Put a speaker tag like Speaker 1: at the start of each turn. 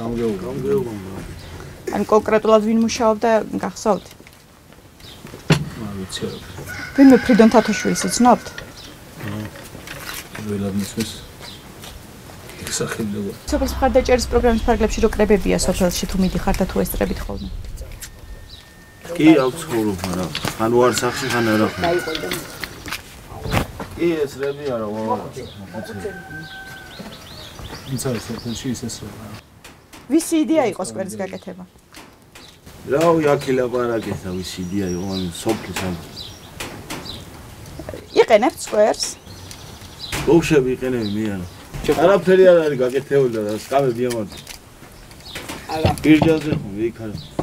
Speaker 1: გამგეობა.
Speaker 2: გამგეობა.
Speaker 3: ან კონკრეტულად ვინ მუშაობდა გახსოვთ?
Speaker 1: არ ვიცი.
Speaker 3: ვინმე ფრიდონ თათაშვილს იცნობთ?
Speaker 1: ველად მისმის. სახილდება.
Speaker 3: სოფლის მხარდაჭერის პროგრამის ფარგლებში რო კრებებია სოფელში თუ მიდიხართ და თუ ესწრებით ხოლმე.
Speaker 2: კი, აქვს ცხოვრობ, მაგრამ ხან ვარ სახში, ხან არა ხარ. კი, ეს რები არა, ვა.
Speaker 1: ისა სოფელში ისეს რა.
Speaker 3: ვისი იდეა იყო სკვერის გაკეთება?
Speaker 2: რავი, აქ ილაპარაკეს და ვის იდეა იყო, ან სოფლის ამ
Speaker 3: იყენებთ სკვერს?
Speaker 2: ბოშები იყენები მე არა. არაფერი არ არის გაკეთებული და სკამები ამათ. არა. ბირჯაზე ხომ იქ არის.